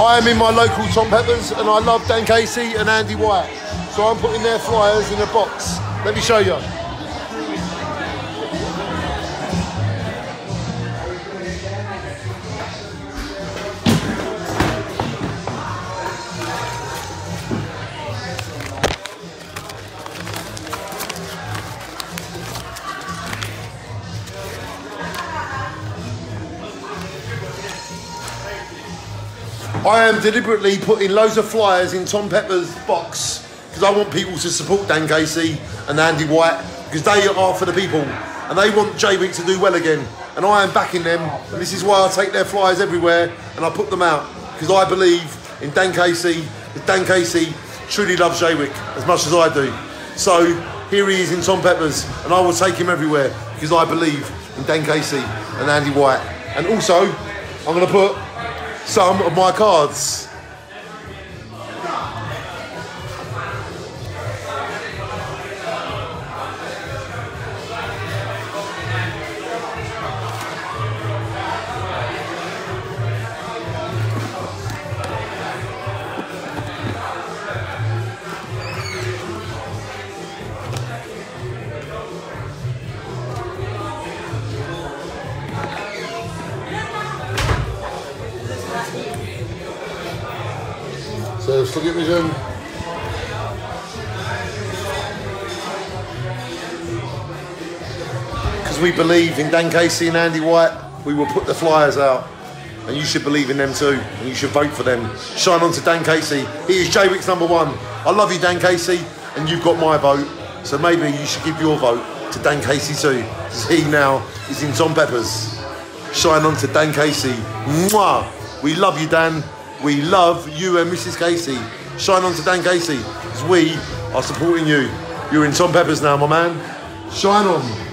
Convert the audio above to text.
I am in my local Tom Peppers and I love Dan Casey and Andy White. So I'm putting their flyers in a box. Let me show you. I am deliberately putting loads of flyers in Tom Pepper's box because I want people to support Dan Casey and Andy White because they are for the people and they want Jaywick to do well again. And I am backing them. And this is why I take their flyers everywhere and I put them out because I believe in Dan Casey. Dan Casey truly loves Jaywick as much as I do. So here he is in Tom Peppers and I will take him everywhere because I believe in Dan Casey and Andy White. And also, I'm going to put some of my cards. Forgive me, Jim. Because we believe in Dan Casey and Andy White, we will put the flyers out. And you should believe in them too. And you should vote for them. Shine on to Dan Casey. He is Jaywick's number one. I love you, Dan Casey, and you've got my vote. So maybe you should give your vote to Dan Casey too. Because he now is in Tom Peppers. Shine on to Dan Casey. Mwah! We love you, Dan. We love you and Mrs. Casey. Shine on to Dan Casey. Because we are supporting you. You're in Tom Peppers now, my man. Shine on.